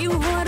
you would